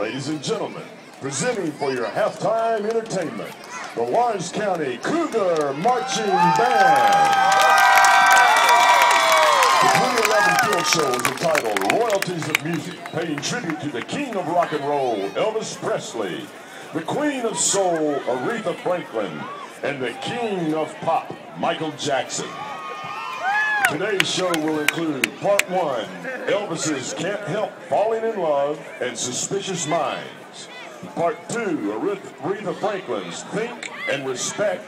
Ladies and gentlemen, presenting for your halftime entertainment, the Lawrence County Cougar Marching Band. The 2011 field show is entitled Royalties of Music, paying tribute to the king of rock and roll, Elvis Presley, the queen of soul, Aretha Franklin, and the king of pop, Michael Jackson. Today's show will include part one, Elvis's Can't Help Falling in Love and Suspicious Minds. Part two, Aretha Franklin's Think and Respect.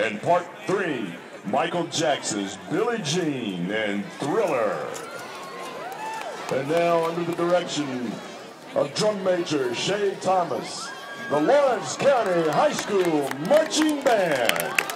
And part three, Michael Jackson's Billie Jean and Thriller. And now, under the direction of drum major Shay Thomas, the Lawrence County High School Marching Band.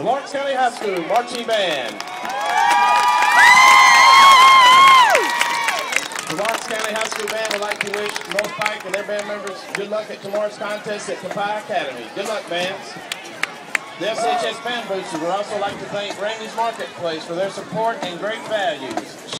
The Lawrence County High School Marching Band. The Lawrence County High School Band would like to wish North Pike and their band members good luck at tomorrow's contest at Copiah Academy. Good luck, bands. The LCHS Band Boosters would also like to thank Ramey's Marketplace for their support and great values.